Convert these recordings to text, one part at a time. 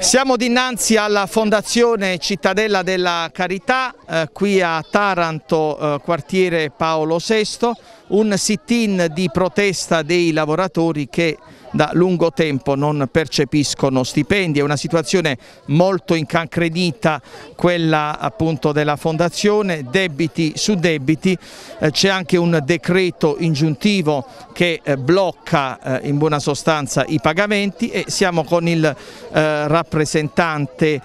Siamo dinanzi alla Fondazione Cittadella della Carità, eh, qui a Taranto, eh, quartiere Paolo VI, un sit-in di protesta dei lavoratori che da lungo tempo non percepiscono stipendi, è una situazione molto incancrenita quella appunto della fondazione, debiti su debiti, eh, c'è anche un decreto ingiuntivo che eh, blocca eh, in buona sostanza i pagamenti e siamo con il rappresentante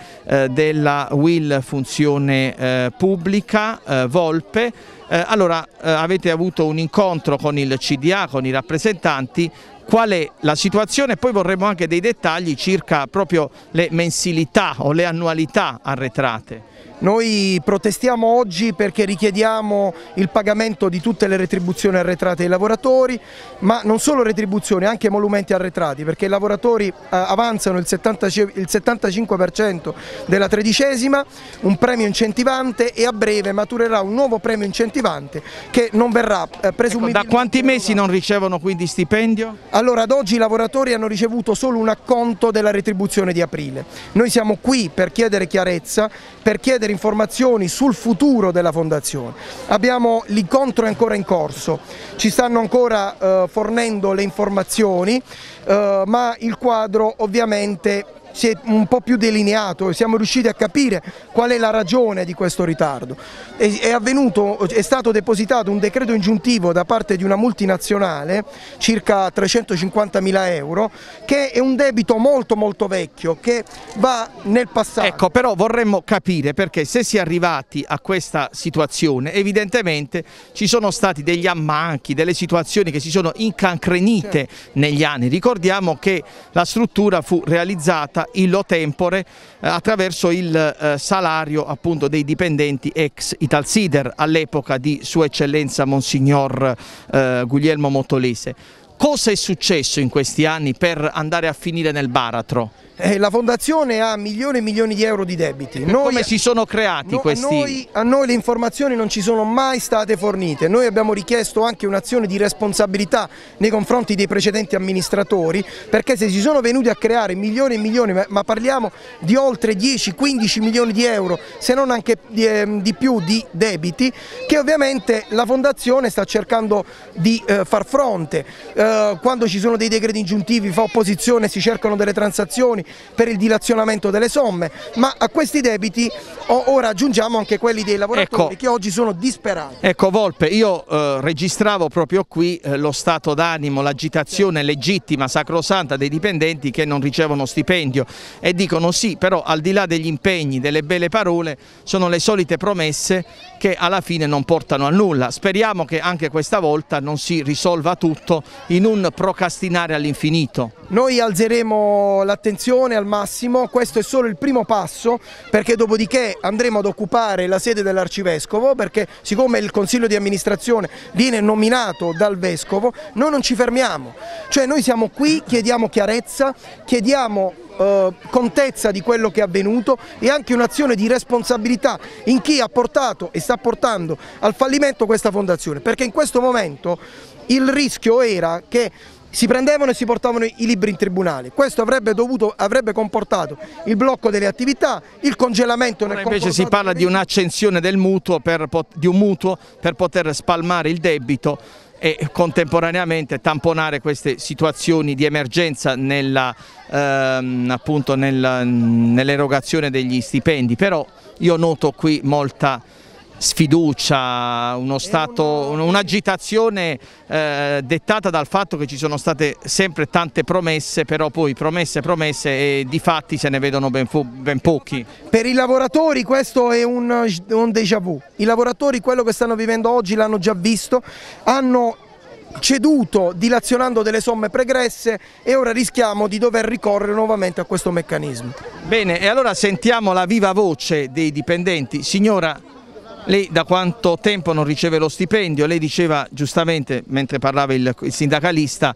della Will Funzione Pubblica, Volpe, allora avete avuto un incontro con il CDA, con i rappresentanti, qual è la situazione e poi vorremmo anche dei dettagli circa proprio le mensilità o le annualità arretrate. Noi protestiamo oggi perché richiediamo il pagamento di tutte le retribuzioni arretrate ai lavoratori, ma non solo retribuzioni, anche emolumenti arretrati, perché i lavoratori eh, avanzano il 75% della tredicesima, un premio incentivante e a breve maturerà un nuovo premio incentivante che non verrà eh, presumibilmente... Ecco, da quanti mesi non ricevono quindi stipendio? Allora, ad oggi i lavoratori hanno ricevuto solo un acconto della retribuzione di aprile. Noi siamo qui per chiedere chiarezza, per chiedere informazioni sul futuro della Fondazione. Abbiamo l'incontro ancora in corso, ci stanno ancora eh, fornendo le informazioni, eh, ma il quadro ovviamente si è un po' più delineato e siamo riusciti a capire qual è la ragione di questo ritardo. È, avvenuto, è stato depositato un decreto ingiuntivo da parte di una multinazionale, circa 350 mila euro, che è un debito molto molto vecchio, che va nel passato. Ecco, però vorremmo capire perché se si è arrivati a questa situazione, evidentemente ci sono stati degli ammanchi, delle situazioni che si sono incancrenite certo. negli anni. Ricordiamo che la struttura fu realizzata illo tempore eh, attraverso il eh, salario appunto dei dipendenti ex Italsider all'epoca di Sua Eccellenza Monsignor eh, Guglielmo Mottolese. Cosa è successo in questi anni per andare a finire nel baratro? Eh, la fondazione ha milioni e milioni di euro di debiti. Noi, Come si sono creati no, questi? A noi, a noi, le informazioni non ci sono mai state fornite, noi abbiamo richiesto anche un'azione di responsabilità nei confronti dei precedenti amministratori perché se si sono venuti a creare milioni e milioni, ma, parliamo di oltre 10-15 milioni di euro, se non anche di, eh, di, più di debiti, che ovviamente la fondazione sta cercando di eh, far fronte. Eh, quando ci sono dei decreti ingiuntivi fa opposizione, si cercano delle transazioni, per il dilazionamento delle somme, ma a questi debiti ora aggiungiamo anche quelli dei lavoratori ecco, che oggi sono disperati. Ecco Volpe, io eh, registravo proprio qui eh, lo stato d'animo, l'agitazione sì. legittima, sacrosanta dei dipendenti che non ricevono stipendio e dicono sì, però al di là degli impegni, delle belle parole, sono le solite promesse che alla fine non portano a nulla. Speriamo che anche questa volta non si risolva tutto in un procrastinare all'infinito. Noi alzeremo l'attenzione al massimo, questo è solo il primo passo perché dopodiché andremo ad occupare la sede dell'Arcivescovo perché siccome il Consiglio di amministrazione viene nominato dal Vescovo noi non ci fermiamo, cioè noi siamo qui, chiediamo chiarezza, chiediamo eh, contezza di quello che è avvenuto e anche un'azione di responsabilità in chi ha portato e sta portando al fallimento questa fondazione. Perché in questo momento il rischio era che si prendevano e si portavano i libri in tribunale. Questo avrebbe, dovuto, avrebbe comportato il blocco delle attività, il congelamento nel invece si parla di un'accensione di un mutuo per poter spalmare il debito e contemporaneamente tamponare queste situazioni di emergenza ehm, nell'erogazione nell degli stipendi. Però io noto qui molta sfiducia, uno stato, un'agitazione eh, dettata dal fatto che ci sono state sempre tante promesse, però poi promesse promesse e di fatti se ne vedono ben, ben pochi. Per i lavoratori questo è un, un déjà vu, i lavoratori quello che stanno vivendo oggi l'hanno già visto, hanno ceduto dilazionando delle somme pregresse e ora rischiamo di dover ricorrere nuovamente a questo meccanismo. Bene, e allora sentiamo la viva voce dei dipendenti. Signora, lei da quanto tempo non riceve lo stipendio? Lei diceva giustamente, mentre parlava il, il sindacalista,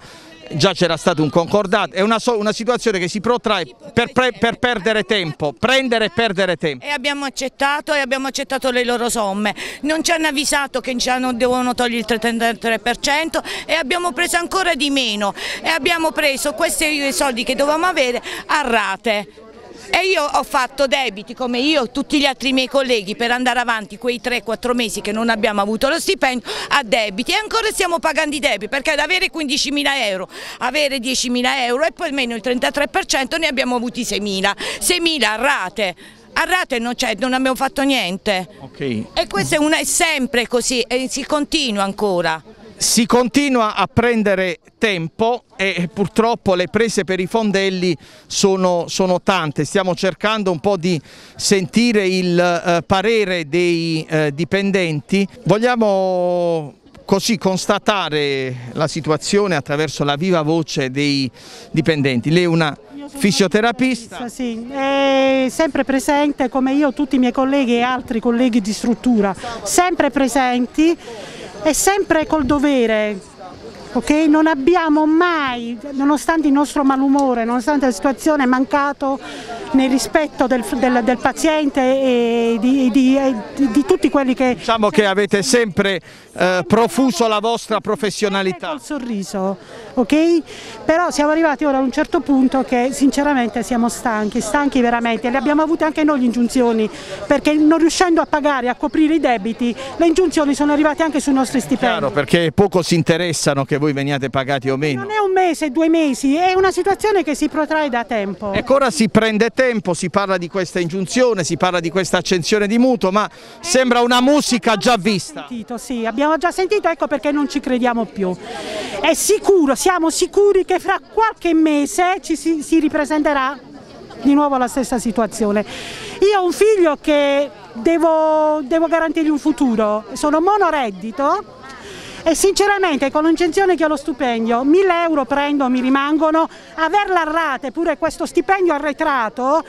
già c'era stato un concordato, è una, una situazione che si protrae per, per, perdere tempo, prendere e perdere tempo. E abbiamo accettato e abbiamo accettato le loro somme, non ci hanno avvisato che ci hanno, devono togliere il 33% e abbiamo preso ancora di meno e abbiamo preso questi soldi che dovevamo avere a rate. E io ho fatto debiti come io e tutti gli altri miei colleghi per andare avanti quei 3-4 mesi che non abbiamo avuto lo stipendio a debiti e ancora stiamo pagando i debiti perché ad avere 15.000 euro, avere 10.000 euro e poi almeno il 33% ne abbiamo avuti 6.000, 6.000 a rate a rate non, non, abbiamo fatto niente. Okay. E questo è, una, è sempre così e si continua ancora. Si continua a prendere tempo e purtroppo le prese per i fondelli sono, sono tante, stiamo cercando un po' di sentire il eh, parere dei eh, dipendenti, vogliamo così constatare la situazione attraverso la viva voce dei dipendenti. Lei è una fisioterapista? Sì, è sempre presente come io, tutti i miei colleghi e altri colleghi di struttura, sempre presenti e sempre col dovere Okay? Non abbiamo mai, nonostante il nostro malumore, nonostante la situazione, mancato nel rispetto del, del, del paziente e di, di, di, di, tutti quelli che... Diciamo che avete sempre eh, profuso la vostra professionalità. Col sorriso, ok? Però siamo arrivati ora a un certo punto che sinceramente siamo stanchi, stanchi veramente, le abbiamo avute anche noi le ingiunzioni, perché non riuscendo a pagare, a coprire i debiti, le ingiunzioni sono arrivate anche sui nostri stipendi. Chiaro, perché poco si interessano che voi veniate pagati o meno. Non è un mese, due mesi, è una situazione che si protrae da tempo. Ecco, ora si prende tempo, si parla di questa ingiunzione, si parla di questa accensione di mutuo, ma sembra una musica già vista. Sentito, sì, abbiamo già sentito, ecco perché non ci crediamo più. È sicuro, siamo sicuri che fra qualche mese ci si, si ripresenterà di nuovo la stessa situazione. Io ho un figlio che devo, devo garantirgli un futuro, sono monoreddito e sinceramente con l'incenzione che ho lo stipendio, 1000 euro prendo, mi rimangono, averla a rate, pure questo stipendio arretrato,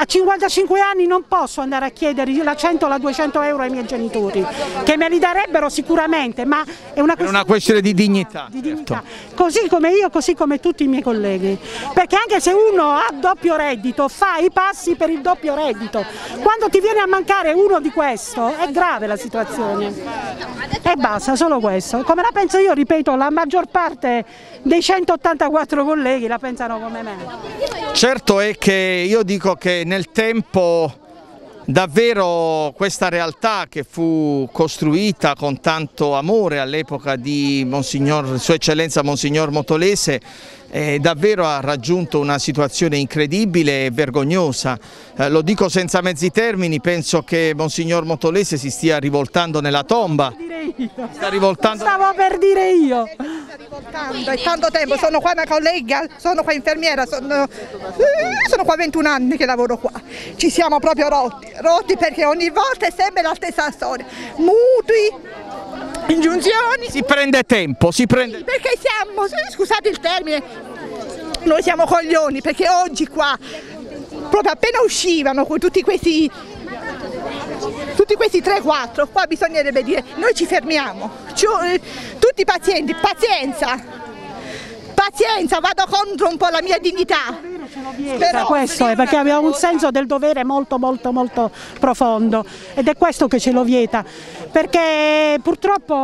a 55 anni non posso andare a chiedere la 100 o la 200 euro ai miei genitori, che me li darebbero sicuramente, ma è una questione, è una questione di dignità. Di dignità. Certo. Così come io, così come tutti i miei colleghi. Perché anche se uno ha doppio reddito, fa i passi per il doppio reddito. Quando ti viene a mancare uno di questo, è grave la situazione. E basta, solo questo. Come la penso io, ripeto, la maggior parte dei 184 colleghi la pensano come me. Certo è che io dico che nel tempo davvero questa realtà che fu costruita con tanto amore all'epoca di Monsignor, Sua Eccellenza Monsignor Motolese eh, davvero ha raggiunto una situazione incredibile e vergognosa. Eh, lo dico senza mezzi termini, penso che Monsignor Motolese si stia rivoltando nella tomba. Sta rivoltando... Stavo per dire io. È tanto tempo, sono qua una collega, sono qua infermiera, sono, eh, sono qua 21 anni che lavoro qua. Ci siamo proprio rotti, rotti perché ogni volta è sempre la stessa storia. Mutui, ingiunzioni. Si prende tempo, si prende... Sì, perché siamo, scusate il termine, noi siamo coglioni perché oggi qua, proprio appena uscivano con tutti questi tutti questi 3-4, qua bisognerebbe dire noi ci fermiamo, eh, tutti i pazienti, pazienza, pazienza, vado contro un po' la mia dignità. Però, questo è perché abbiamo un senso del dovere molto molto molto profondo ed è questo che ce lo vieta perché purtroppo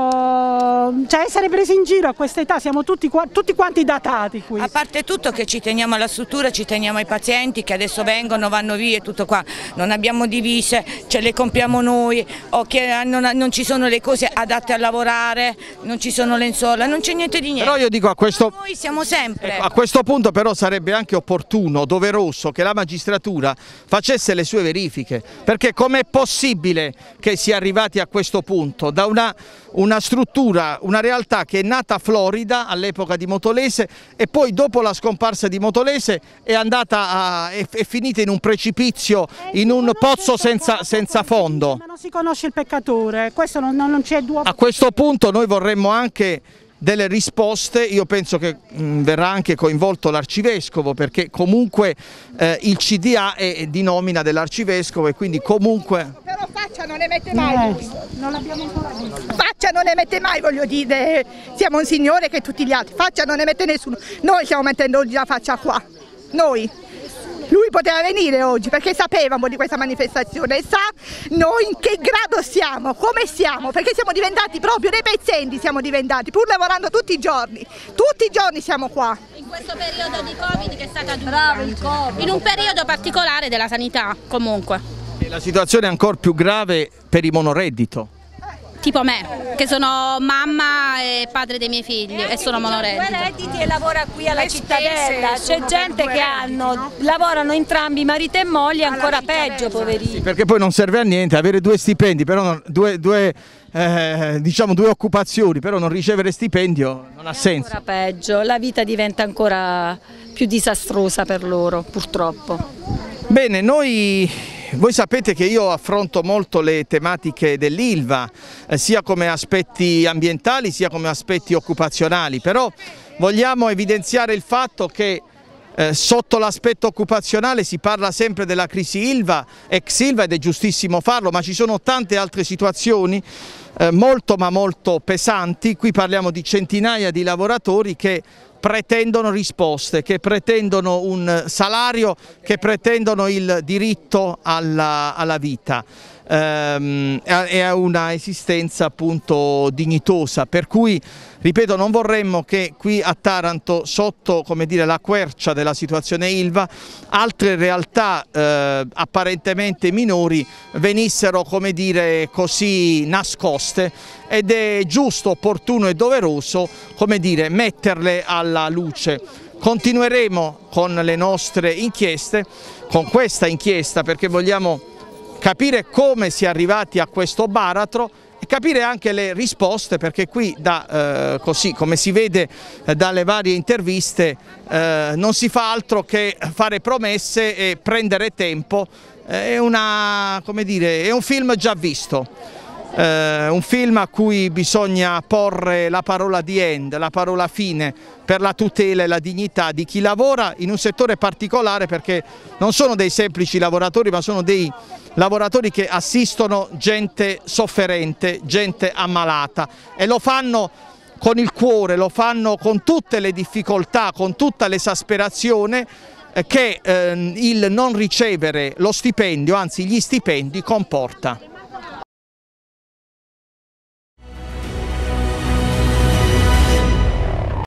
cioè, essere presi in giro a questa età siamo tutti, tutti, quanti datati qui. A parte tutto che ci teniamo alla struttura, ci teniamo ai pazienti che adesso vengono, vanno via e tutto qua, non abbiamo divise, ce le compriamo noi o che non, non ci sono le cose adatte a lavorare, non ci sono lenzuola, non c'è niente di niente. Però io dico a questo, noi siamo sempre. Ecco, a questo punto però sarebbe anche opportuno, doveroso che la magistratura facesse le sue verifiche, perché com'è possibile che sia arrivati a questo punto, da una, una struttura, una realtà che è nata florida all'epoca di Motolese e poi dopo la scomparsa di Motolese è, andata a, è, è finita in un precipizio, in un pozzo senza, senza fondo. Ma non si conosce il peccatore, questo non, non. A questo punto noi vorremmo anche delle risposte, io penso che mh, verrà anche coinvolto l'arcivescovo perché comunque eh, il CDA è di nomina dell'arcivescovo e quindi comunque... Però faccia non ne mette mai, eh, non l'abbiamo ancora visto. Faccia non ne mette mai voglio dire, siamo un signore che tutti gli altri, faccia non ne mette nessuno, noi stiamo mettendo la faccia qua, noi. Lui poteva venire oggi perché sapevamo di questa manifestazione e sa noi in che grado siamo, come siamo, perché siamo diventati proprio dei pezzenti, siamo diventati, pur lavorando tutti i giorni, tutti i giorni siamo qua. In questo periodo di Covid che è stata dura, in un periodo particolare della sanità comunque. E la situazione è ancora più grave per i monoreddito tipo me, che sono mamma e padre dei miei figli e sono monoreddito. Due redditi e lavora qui alla cittadella, c'è gente che hanno, lavorano entrambi marito e moglie, ancora peggio poverini. Sì, perché poi non serve a niente avere due stipendi, però non, due, due, eh, diciamo due occupazioni, però non ricevere stipendio non ha senso. Ancora peggio, la vita diventa ancora più disastrosa per loro purtroppo. Bene, noi voi sapete che io affronto molto le tematiche dell'ILVA, eh, sia come aspetti ambientali sia come aspetti occupazionali, però vogliamo evidenziare il fatto che eh, sotto l'aspetto occupazionale si parla sempre della crisi ILVA, ex ILVA ed è giustissimo farlo, ma ci sono tante altre situazioni eh, molto ma molto pesanti, qui parliamo di centinaia di lavoratori che pretendono risposte, che pretendono un salario, che pretendono il diritto alla, alla vita. Ehm, e a una esistenza appunto dignitosa, per cui ripeto non vorremmo che qui a Taranto sotto dire, la quercia della situazione Ilva altre realtà eh, apparentemente minori venissero dire così nascoste ed è giusto, opportuno e doveroso dire metterle alla luce. Continueremo con le nostre inchieste, con questa inchiesta perché vogliamo capire come si è arrivati a questo baratro e capire anche le risposte perché qui da, eh, così come si vede eh, dalle varie interviste eh, non si fa altro che fare promesse e prendere tempo, eh, è, una, dire, è un film già visto. Eh, un film a cui bisogna porre la parola di end, la parola fine per la tutela e la dignità di chi lavora in un settore particolare perché non sono dei semplici lavoratori ma sono dei lavoratori che assistono gente sofferente, gente ammalata e lo fanno con il cuore, lo fanno con tutte le difficoltà, con tutta l'esasperazione eh, che eh, il non ricevere lo stipendio, anzi gli stipendi comporta.